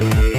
Oh.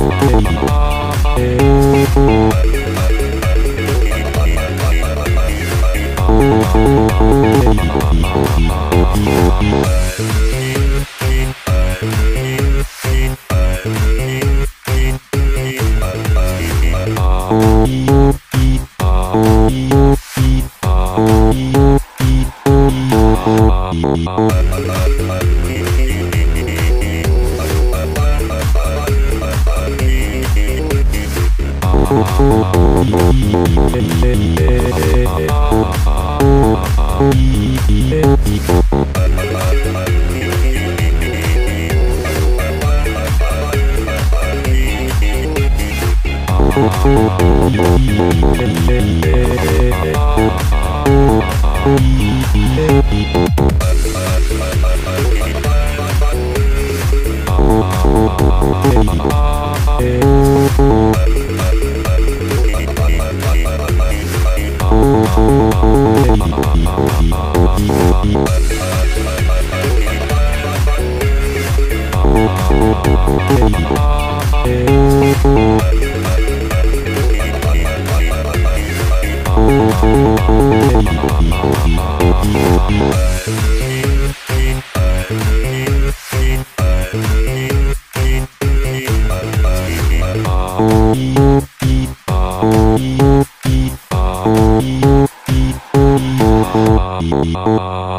Oh, Oh, oh, oh. Oh, 啊啊啊